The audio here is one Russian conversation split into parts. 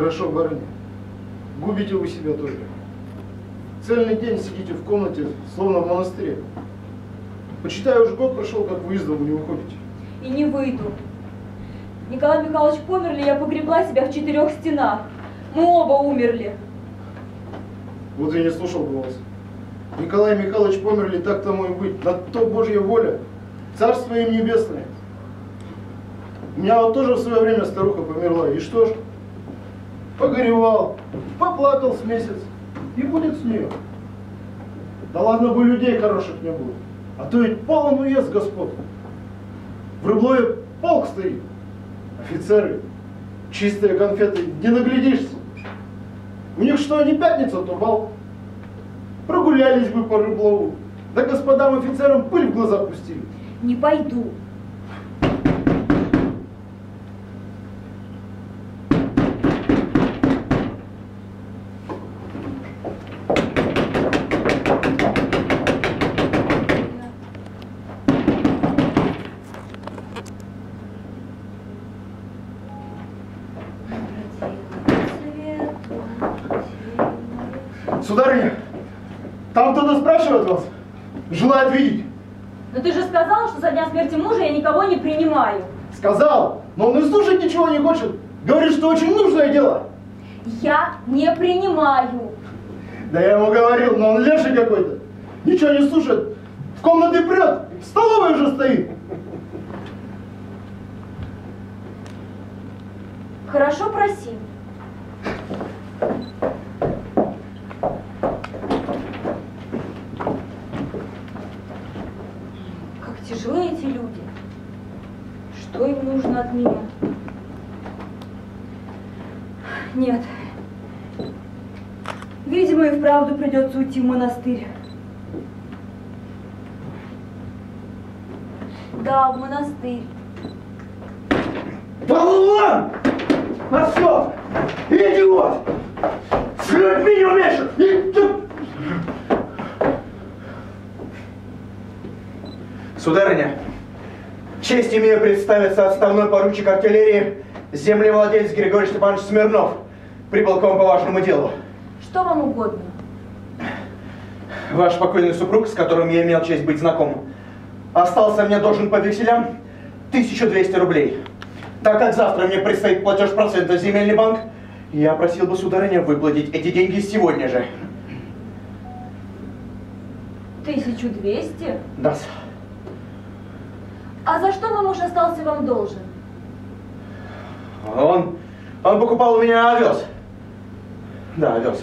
Нехорошо, барыня. Губите вы себя только. Цельный день сидите в комнате, словно в монастыре. Почитай, уже год прошел, как вы из дому не выходите. И не выйду. Николай Михайлович померли, я погребла себя в четырех стенах. Мы оба умерли. Вот я не слушал голос. Николай Михайлович померли, так тому и быть. На то Божья воля. Царство им небесное. У меня вот тоже в свое время старуха померла. И что ж? Погоревал, поплакал с месяц. И будет с нее. Да ладно бы людей хороших не было. А то ведь полон уезд господ. В Рыблое полк стоит. Офицеры, чистые конфеты, не наглядишься. У них что, не пятница, то бал. Прогулялись бы по Рыблову. Да господам офицерам пыль в глаза пустили. Не пойду. Сударыня, там кто-то спрашивает вас, желает видеть. Но ты же сказала, что со дня смерти мужа я никого не принимаю. Сказал, но он и слушать ничего не хочет. Говорит, что очень нужное дело. Я не принимаю. Да я ему говорил, но он леший какой-то. Ничего не слушает. В комнате прет, в столовой уже стоит. Хорошо, проси. Как тяжелы эти люди. Что им нужно от меня? Нет. Видимо, и вправду придется уйти в монастырь. Да, в монастырь. Болван! Осел! Идиот! С людьми не умеешь! Сударыня, честь имею представиться отставной поручик артиллерии, землевладелец Григорий Степанович Смирнов. Прибыл к вам по вашему делу. Что вам угодно? Ваш покойный супруг, с которым я имел честь быть знакомым, остался мне должен по векселям 1200 рублей. Так как завтра мне предстоит платеж процента в земельный банк, я просил бы, сударыня, выплатить эти деньги сегодня же. 1200? Да. А за что мой муж остался вам должен? Он, он покупал у меня овес. Да, овес.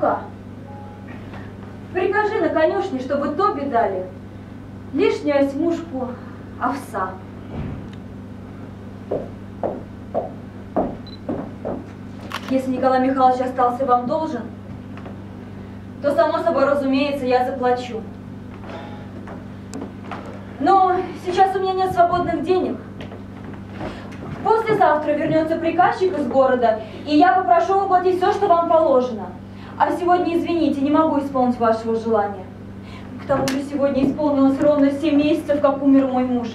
Лука, прикажи на конюшне, чтобы Тоби дали лишнюю осьмушку овса. Если Николай Михайлович остался вам должен, то, само собой разумеется, я заплачу. Но сейчас у меня нет свободных денег. Послезавтра вернется приказчик из города, и я попрошу уплатить все, что вам положено. А сегодня, извините, не могу исполнить вашего желания. К тому же сегодня исполнилось ровно 7 месяцев, как умер мой муж.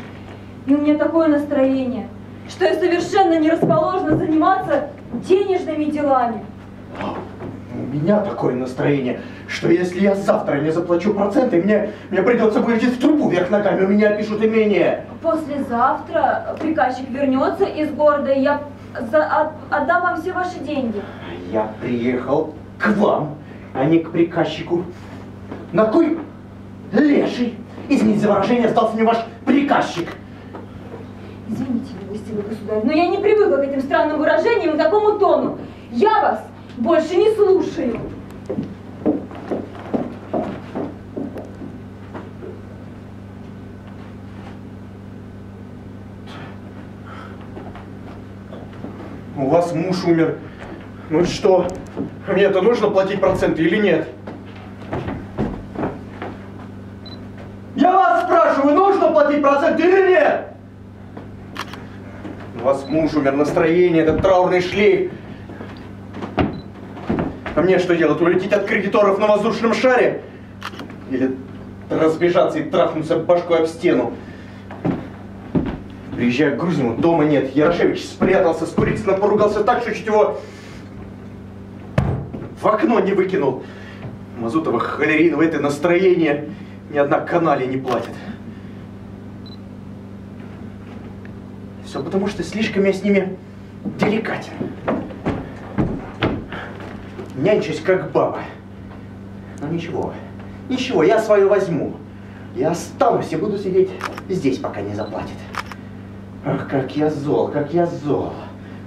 И у меня такое настроение, что я совершенно не расположена заниматься денежными делами. У меня такое настроение, что если я завтра не заплачу проценты, мне, мне придется вылететь в трубу вверх ногами, у меня пишут имение. Послезавтра приказчик вернется из города, и я за- от- отдам вам все ваши деньги. Я приехал к вам, а не к приказчику. На кой леший, извините за выражение, остался мне ваш приказчик? Извините, милостивый государь, но я не привыкла к этим странным выражениям и такому тону. Я вас больше не слушаю. У вас муж умер. Ну и Мне-то нужно платить проценты или нет? Я вас спрашиваю, нужно платить проценты или нет? У вас муж умер, настроение, этот траурный шлейф. А мне что делать, улететь от кредиторов на воздушном шаре? Или разбежаться и трахнуться башкой об стену? Приезжаю к Грузину, дома нет. Ярошевич спрятался, с Курицыным поругался так, что чуть его в окно не выкинул. Мазутова холеринова это настроение ни одна канале не платит. Все потому, что слишком я с ними деликатен. Нянчусь как баба. Но ничего, ничего, я свое возьму. Я останусь и буду сидеть здесь, пока не заплатит. Ах, как я зол, как я зол.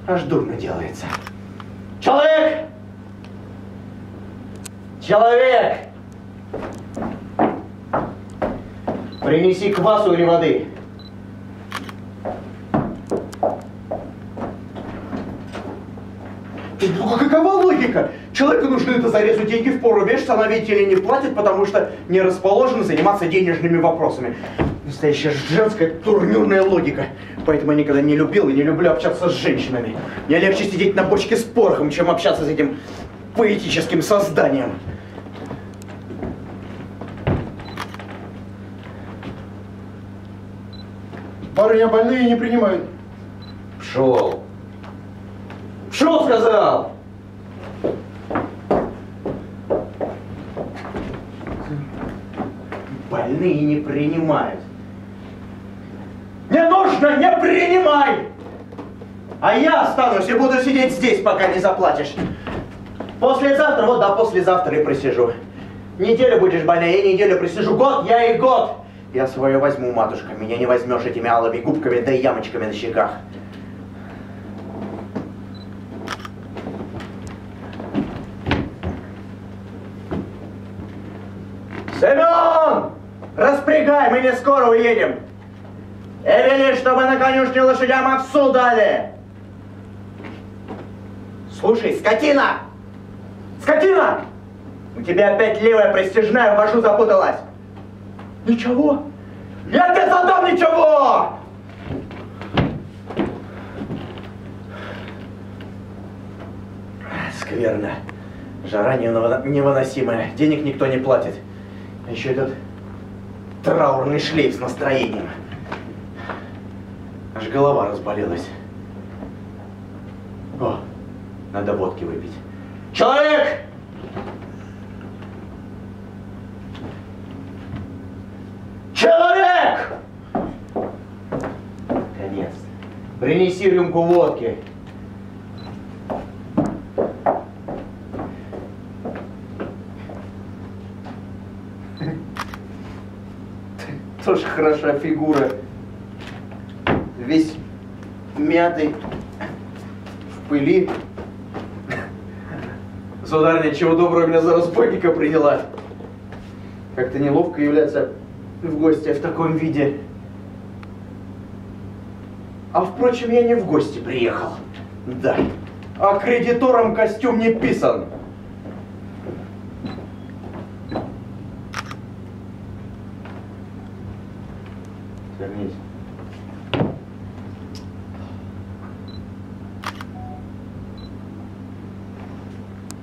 Аж дурно делается. Человек! Человек! Принеси квасу или воды. Ну, какова логика? Человеку нужны это зарезу деньги в пору ведь или не платит, потому что не расположена заниматься денежными вопросами. Настоящая женская турнюрная логика. Поэтому я никогда не любил и не люблю общаться с женщинами. Мне легче сидеть на бочке с порохом, чем общаться с этим поэтическим созданием. Барыня больные не принимают. Пшел. Пшел, сказал! Больные не принимают. Не нужно, не принимай! А я останусь и буду сидеть здесь, пока не заплатишь. Послезавтра, вот до послезавтра и просижу. Неделю будешь больна, я неделю просижу. Год, я и год. Я свое возьму, матушка. Меня не возьмешь этими алыми губками да ямочками на щеках. Семен! Распрягай, мы не скоро уедем. И чтобы на конюшне лошадям овсу дали. Слушай, скотина! Скотина! У тебя опять левая пристежная в вожу запуталась. Ничего? Я тебе задам ничего! Скверно. Жара невыносимая. Денег никто не платит. А еще этот траурный шлейф с настроением. Аж голова разболелась. О, надо водки выпить. Человек! Принеси рюмку водки. Тоже хороша фигура. Весь мятый, в пыли. Сударыня, чего доброго меня за разбойника приняла. Как-то неловко являться в гости в таком виде. А впрочем, я не в гости приехал. Да. А кредиторам костюм не писан. Вернись.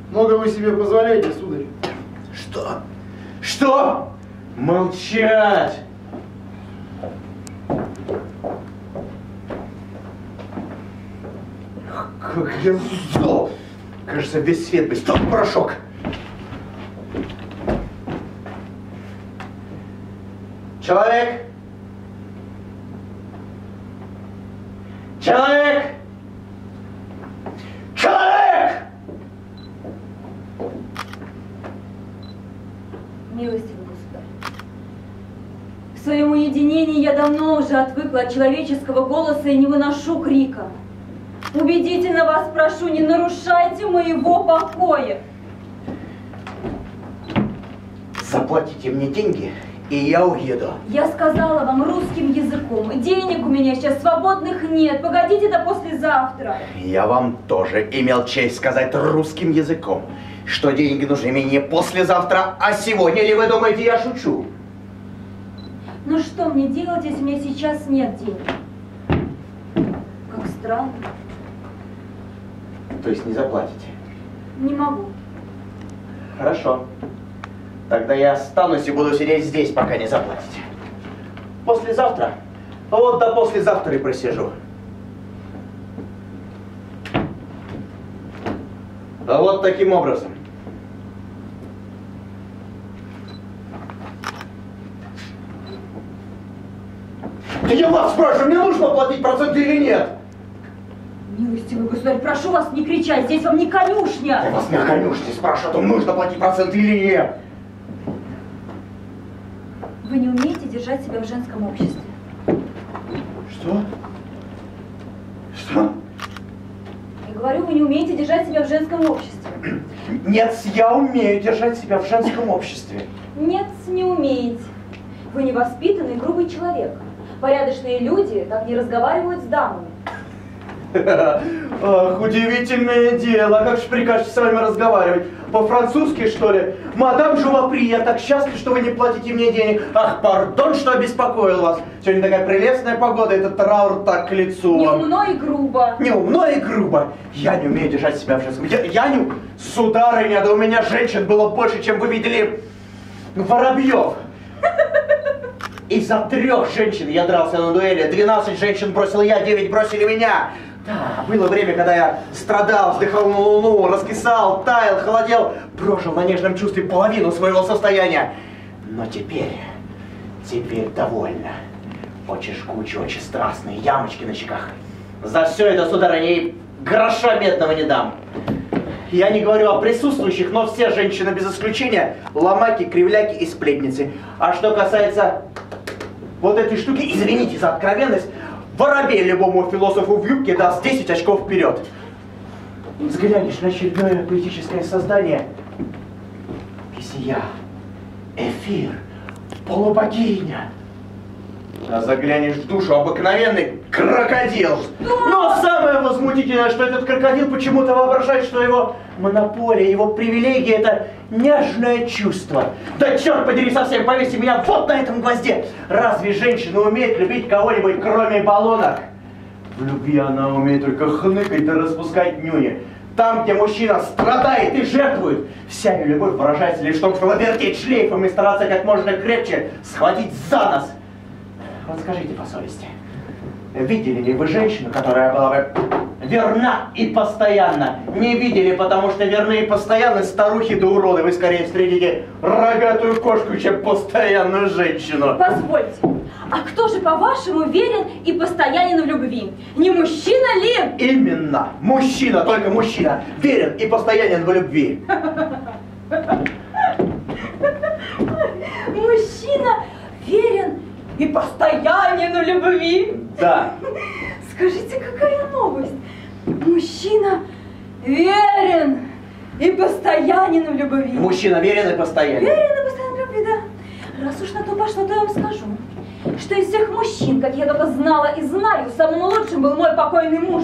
Много вы себе позволяете, сударь. Что? Что? Молчать! Как я зол! Кажется, весь свет бы стал порошок. Человек! Человек! Человек! Милостивый государь. В своем уединении я давно уже отвыкла от человеческого голоса и не выношу крика. Убедительно вас прошу, не нарушайте моего покоя. Заплатите мне деньги, и я уеду. Я сказала вам русским языком. Денег у меня сейчас свободных нет. Погодите до послезавтра. Я вам тоже имел честь сказать русским языком, что деньги нужны мне не послезавтра, а сегодня. Или вы думаете, я шучу? Ну что мне делать, если у меня сейчас нет денег? Как странно. То есть не заплатите? Не могу. Хорошо. Тогда я останусь и буду сидеть здесь, пока не заплатите. Послезавтра Вот до послезавтра и просижу. А вот таким образом. Да я вас спрашиваю, мне нужно платить проценты или нет? Милостивый государь, прошу вас не кричать, здесь вам не Я конюшня. вас не конюшни спрашиваю, а то нужно платить проценты или нет? Вы не умеете держать себя в женском обществе. Что? Что? Я говорю, вы не умеете держать себя в женском обществе. Нет, я умею держать себя в женском обществе. Нет, не умеете. Вы невоспитанный, грубый человек. Порядочные люди так не разговаривают с дамами. Ах, удивительное дело. Как же прикажете с вами разговаривать? По-французски, что ли? Мадам Жувапри, я так счастлив, что вы не платите мне денег. Ах, пардон, что обеспокоил вас. Сегодня такая прелестная погода, этот траур так к лицу вам. Неумно и грубо. Неумно и грубо. Я не умею держать себя в женском. Я, я не... Сударыня, да у меня женщин было больше, чем вы видели воробьев. Из-за трех женщин я дрался на дуэли. 12 женщин бросил я, 9 бросили меня. Было время, когда я страдал, вздыхал на луну, раскисал, таял, холодел, прожил на нежном чувстве половину своего состояния. Но теперь, теперь довольно. Очень жгучие, очень страстные ямочки на щеках. За все это, сударыня, и гроша медного не дам. Я не говорю о присутствующих, но все женщины без исключения ломаки, кривляки и сплетницы. А что касается вот этой штуки, извините за откровенность, воробей любому философу в юбке даст 10 очков вперед. Взглянешь на очередное поэтическое создание. Кисия, эфир, полубогиня. Заглянешь в душу обыкновенный крокодил. Но самое возмутительное, что этот крокодил почему-то воображает, что его монополия, его привилегия это нежное чувство. Да черт подери совсем, повесьте меня вот на этом гвозде. Разве женщина умеет любить кого-нибудь, кроме баллонок? В любви она умеет только хныкать да распускать нюни. Там, где мужчина страдает и жертвует, вся ее любовь выражается лишь в том, чтобы вертеть шлейфом и стараться как можно крепче схватить за нос. Вот скажите по совести, видели ли вы женщину, которая была бы верна и постоянна? Не видели, потому что верны и постоянны старухи да уроды. Вы скорее встретите рогатую кошку, чем постоянную женщину. Позвольте, а кто же, по-вашему, верен и постоянен в любви? Не мужчина ли? Именно, мужчина, только мужчина, верен и постоянен в любви. Мужчина верен и постоянен в любви. Да. Скажите, какая новость? Мужчина верен и постоянен в любви. Мужчина верен и постоянен. Верен и постоянен в любви, да. Раз уж на то пошло, то я вам скажу, что из всех мужчин, как я только знала и знаю, самым лучшим был мой покойный муж.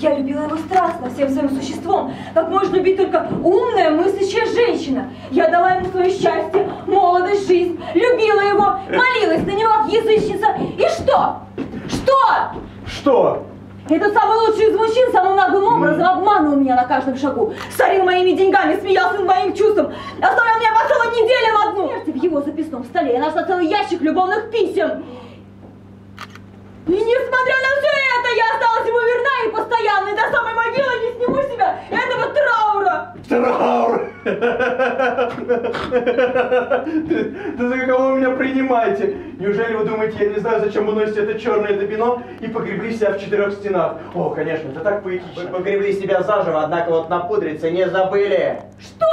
Я любила его страстно, всем своим существом, как может любить только умная, мыслящая женщина. Я дала ему свое счастье, молодость, жизнь, любила его, молилась на него, как язычница. И что? Что? Что? Этот самый лучший из мужчин самым наглым образом обманывал меня на каждом шагу, сорил моими деньгами, смеялся над моим чувством, оставлял меня по целым неделям одну. Смерти в его записном столе я нашла целый ящик любовных писем. И несмотря на все это, я осталась ему верна и постоянно, и до самой могилы не сниму себя этого траура. Траур! Да за кого вы меня принимаете? Неужели вы думаете, я не знаю, зачем вы носите это черное добино и погребли себя в четырех стенах? О, конечно, это так поэтично. Вы погребли себя заживо, однако вот напудриться не забыли. Что?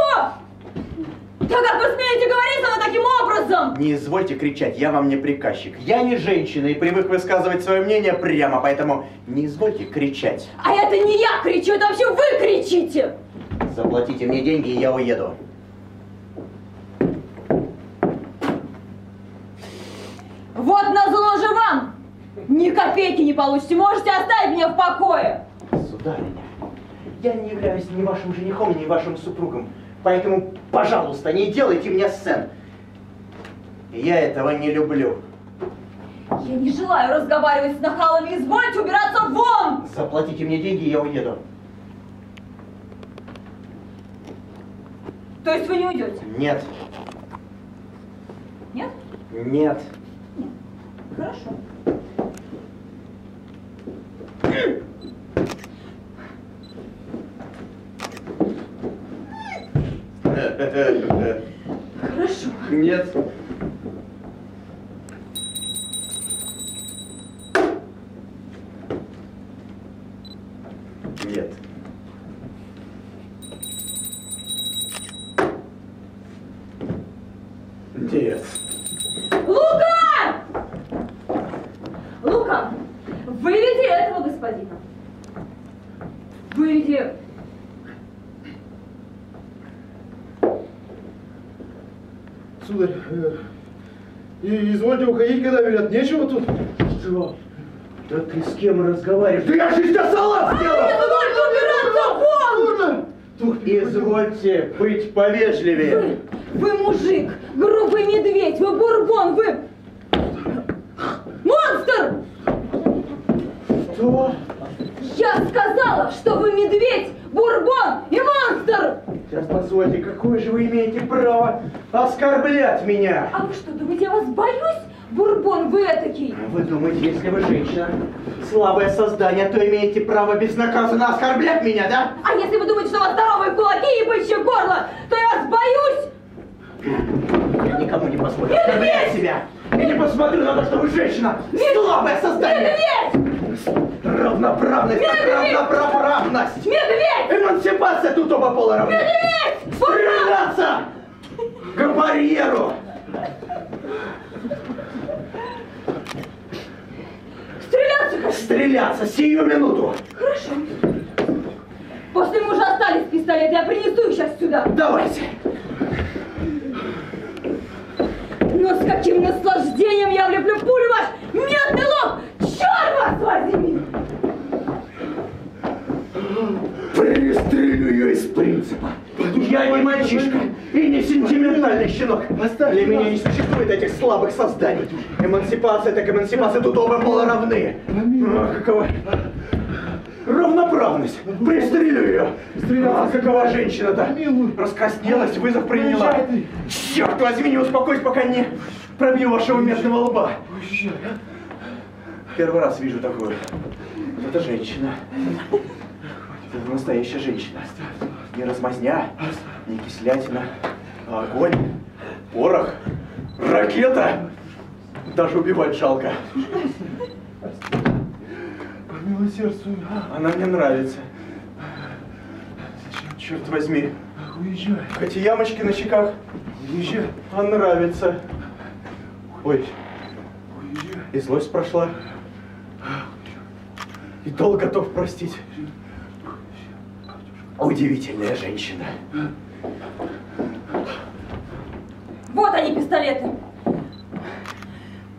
Да как вы смеете говорить со мной таким образом? Не извольте кричать, я вам не приказчик. Я не женщина и привык высказывать свое мнение прямо, поэтому не извольте кричать. А это не я кричу, это вообще вы кричите. Заплатите мне деньги, и я уеду. Вот назло же вам! Ни копейки не получите, можете оставить меня в покое! Сударыня, я не являюсь ни вашим женихом, ни вашим супругом, поэтому, пожалуйста, не делайте мне сцен. Я этого не люблю. Я не желаю разговаривать с нахалами, извольте убираться вон! Заплатите мне деньги, и я уеду. То есть вы не уйдете? Нет, Нет? нет. Хорошо. Хорошо. Нет. Нет. Лука! Лука, выведи этого господина. Выведи. Сударь, э, и извольте уходить, когда велят. Нечего тут. Что? Да ты с кем разговариваешь? Да я тебя салат сделал! Извольте убираться вон! Извольте быть повежливее. Вы, вы мужик, грубый медведь, вы бурбон, вы... Монстр! Что? Я сказала, что вы медведь, бурбон и монстр! Сейчас позвольте, какое же вы имеете право оскорблять меня? А вы что, думаете, я вас боюсь? Бурбон, вы этакий! Вы думаете, если вы женщина, слабое создание, то имеете право безнаказанно оскорблять меня, да? А если вы думаете, что у вас здоровые кулаки и бычье горло, то я вас боюсь! Я никому не позволю оскорблять себя. Я не посмотрю на то, что вы женщина. Слабое создание. Медведь! Равноправность, Медведь! равноправность. Медведь! Эмансипация тут оба пола равны. Медведь! Стреляться! К барьеру! Стреляться хочу! Стреляться сию минуту! Хорошо. После мужа остались пистолеты, я принесу их сейчас сюда. Давайте! Но с каким наслаждением я влеплю пулю ваш медный лоб! Черт вас возьми! Пристрелю ее из принципа. Я не мальчишка и не сентиментальный щенок. Для меня не существует этих слабых созданий. Эмансипация так эмансипация, тут оба пола равны. А, какова равноправность. Пристрелю ее. А, какова женщина-то? Раскраснелась, вызов приняла. Черт возьми, не успокойся, пока не пробью вашего медного лба. Первый раз вижу такую. Это женщина. Это настоящая женщина. Не размазня, не кислятина, а огонь, порох, ракета. Даже убивать жалко. Помилосердствуй. Она мне нравится. Черт возьми. Уезжай. Эти ямочки на щеках. Уезжай. А нравится. Ой, Уезжай. и злость прошла. И долг готов простить. Удивительная женщина. Вот они, пистолеты.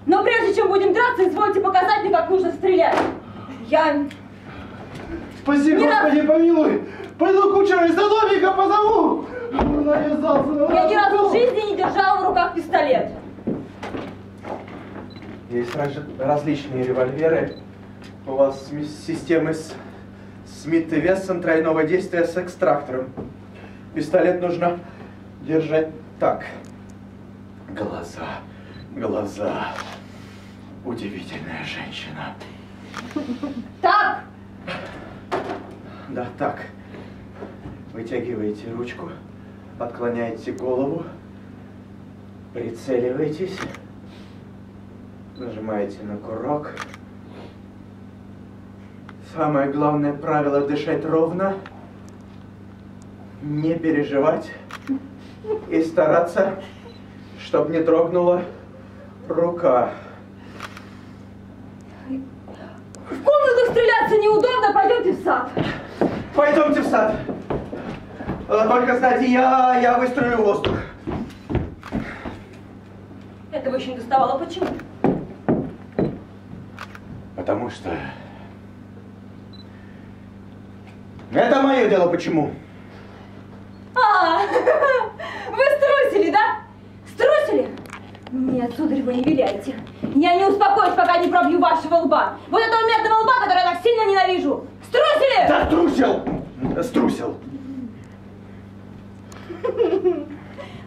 Но прежде чем будем драться, извольте показать мне, как нужно стрелять. Я... Спаси, Не Господи, помилуй. Пойду кучера из садовника позову. Он навязался на Я ни разу в жизни не держала в руках пистолет. Есть раз- различные револьверы. У вас системы с Смит и Вессон тройного действия с экстрактором. Пистолет нужно держать так. Глаза, глаза. Удивительная женщина. Так, Да, так. Вытягиваете ручку, отклоняете голову, прицеливаетесь, нажимаете на курок. Самое главное правило дышать ровно, не переживать и стараться, чтобы не дрогнула рука. в комнатах стреляться неудобно, пойдемте в сад. Пойдемте в сад. А, Только, знаете, я, я выстрелю в воздух. Этого еще не доставало. Почему? Потому что... Это мое дело, почему? А, вы струсили, да? Струсили? Нет, сударь, вы не виляйте. Я не успокоюсь, пока не пробью вашего лба. Вот этого медного лба, который я так сильно ненавижу. Струсили? Да струсил! Струсил.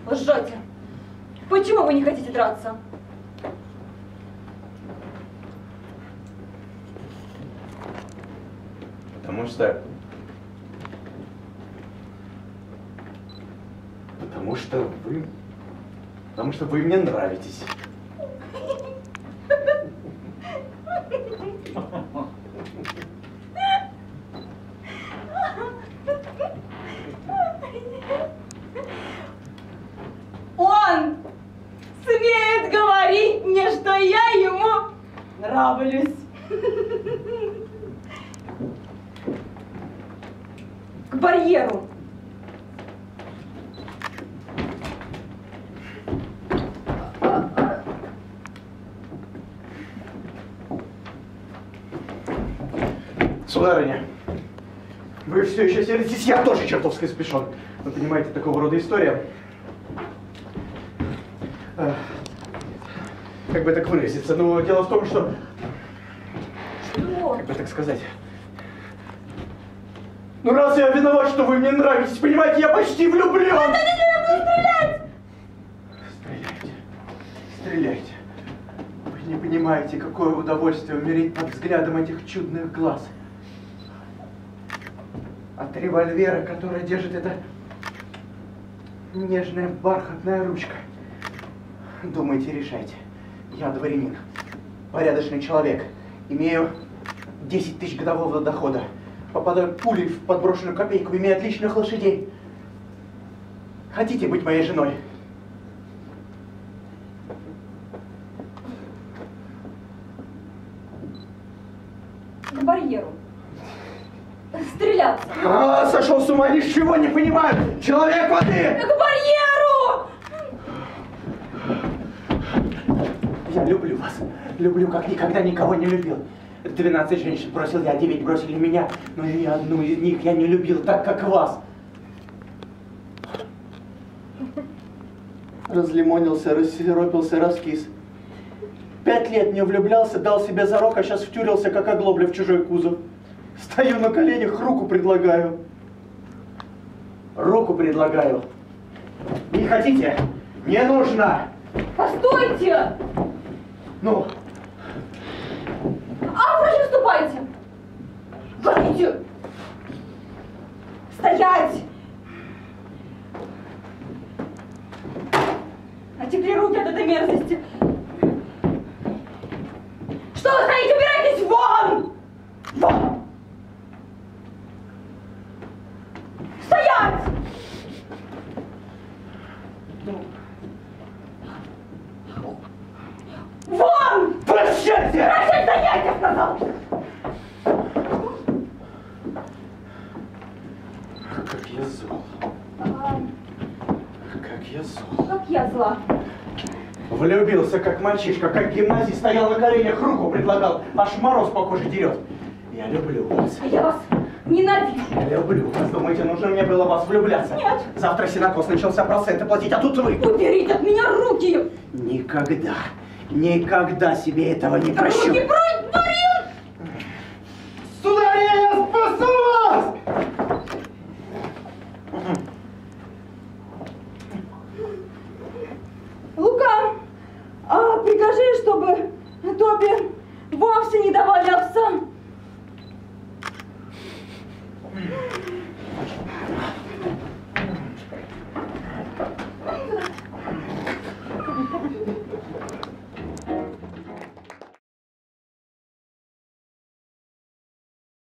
Лжете. Почему вы не хотите драться? Потому что... Потому Потому что вы... Потому что вы мне нравитесь. Он смеет говорить мне, что я ему нравлюсь. К барьеру. Сударыня, вы все еще сердитесь, я тоже чертовски спешен. Вы понимаете, такого рода история. Как бы так выразиться, но дело в том, что, Что? как бы так сказать, ну раз я виноват, что вы мне нравитесь, понимаете, я почти влюблен. Стреляйте, стреляйте. Вы не понимаете, какое удовольствие умереть под взглядом этих чудных глаз. От револьвера, который держит эта нежная бархатная ручка. Думайте, решайте. Я дворянин, порядочный человек, имею 10 тысяч годового дохода. Попадаю пулей в подброшенную копейку, имею отличных лошадей. Хотите быть моей женой? К барьеру. Стреляться. А, сошел с ума, ничего не понимаю! Человек воды! К барьеру! Я люблю вас. Люблю, как никогда никого не любил. 12 женщин бросил я, 9 бросили меня, но ни одну из них я не любил так, как вас. Разлимонился, рассиропился, раскис. Пять лет не влюблялся, дал себе зарок, а сейчас втюрился, как оглобля в чужой кузов. Стою на коленях, руку предлагаю. Руку предлагаю. Не хотите? Не нужно. Постойте! Ну, А, впрочем, ступайте! Говорите! Стоять! А теперь руки от этой мерзости! Что вы стоите? Убирайтесь вон! Вон! Стоять! Вон! прощайте! Прощай, стоять, я сказал! Как я зол. А, Как я зол. Как я зла. Влюбился, как мальчишка, как гимназист, стоял на коленях, руку предлагал, аж мороз по коже дерет. Я люблю вас. А я вас ненавижу. Я люблю вас. Думаете, нужно мне было вас влюбляться? Нет. Завтра синокос начался проценты платить, а тут вы. Уберите от меня руки! Никогда, никогда себе этого не прощу. Руки прочь!